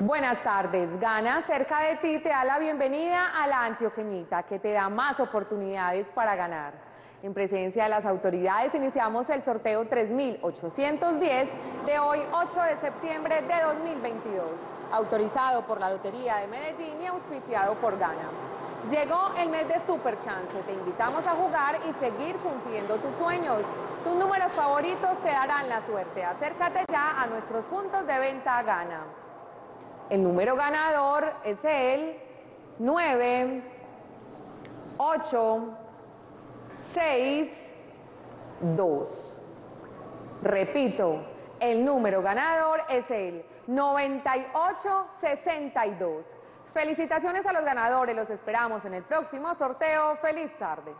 Buenas tardes. Gana cerca de ti te da la bienvenida a la Antioqueñita, que te da más oportunidades para ganar. En presencia de las autoridades iniciamos el sorteo 3810 de hoy 8 de septiembre de 2022, autorizado por la Lotería de Medellín y auspiciado por Gana. Llegó el mes de Super Chance, te invitamos a jugar y seguir cumpliendo tus sueños. Tus números favoritos te darán la suerte. Acércate ya a nuestros puntos de venta Gana. El número ganador es el 9, 8, 6, 2. Repito, el número ganador es el 9862. Felicitaciones a los ganadores, los esperamos en el próximo sorteo. Feliz tarde.